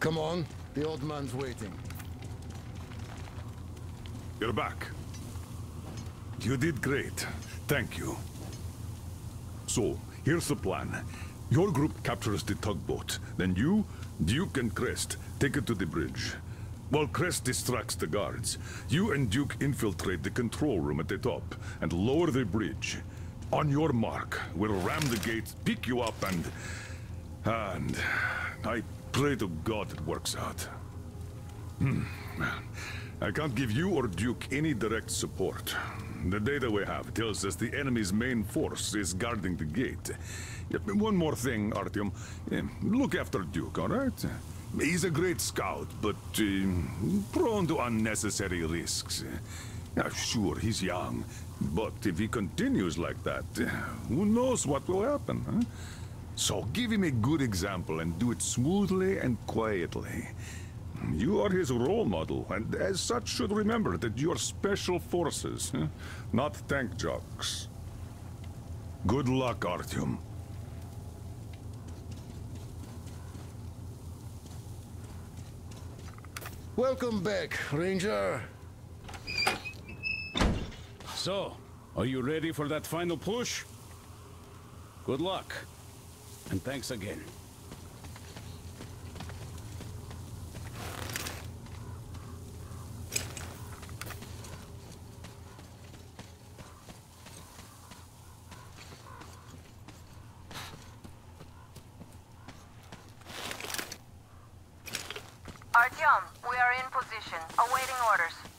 Come on, the old man's waiting. You're back. You did great. Thank you. So, here's the plan. Your group captures the tugboat. Then you, Duke and Krest, take it to the bridge. While Krest distracts the guards, you and Duke infiltrate the control room at the top and lower the bridge. On your mark, we'll ram the gates, pick you up, and... And... I pray to God it works out. Hmm. I can't give you or Duke any direct support. The data we have tells us the enemy's main force is guarding the gate. One more thing, Artyom. Look after Duke, all right? He's a great scout, but uh, prone to unnecessary risks. Uh, sure, he's young, but if he continues like that, uh, who knows what will happen, huh? So give him a good example and do it smoothly and quietly. You are his role model, and as such should remember that you are special forces, not tank jocks. Good luck, Artyom. Welcome back, Ranger. So, are you ready for that final push? Good luck. And thanks again. Artyom, we are in position, awaiting orders.